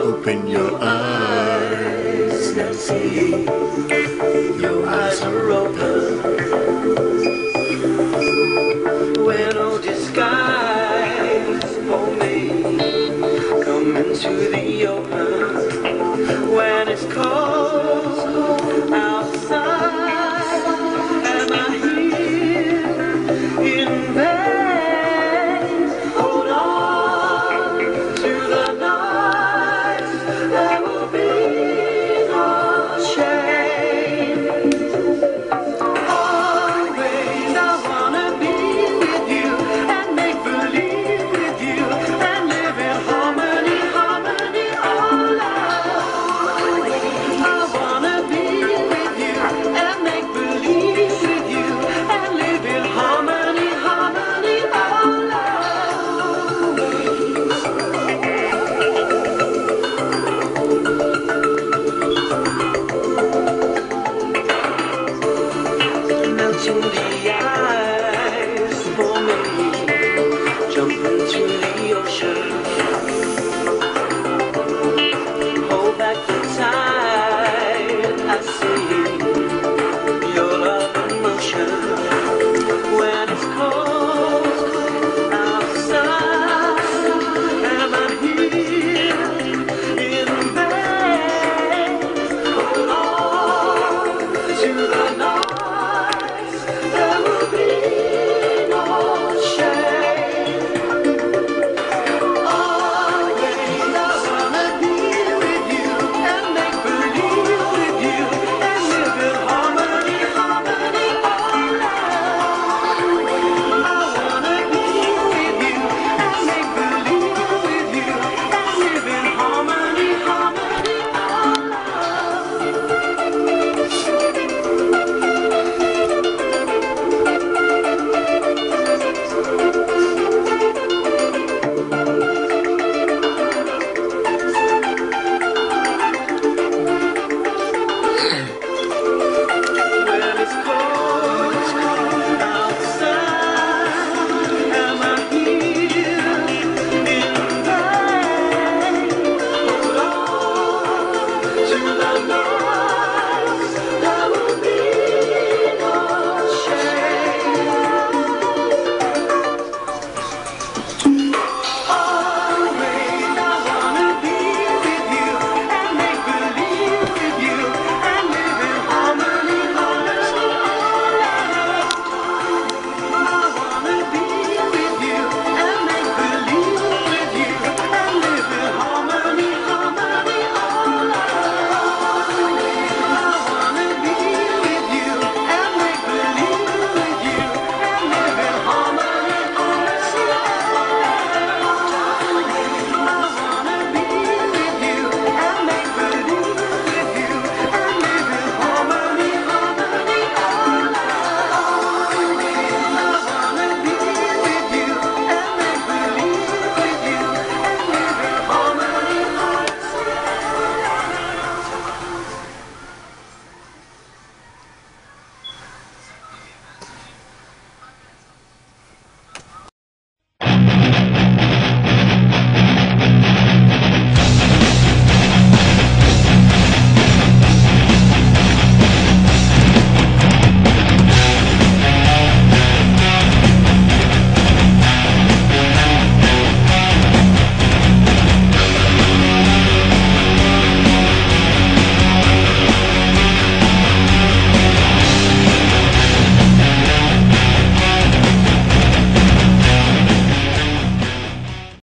Open your eyes and see. Your eyes are open. 兄弟。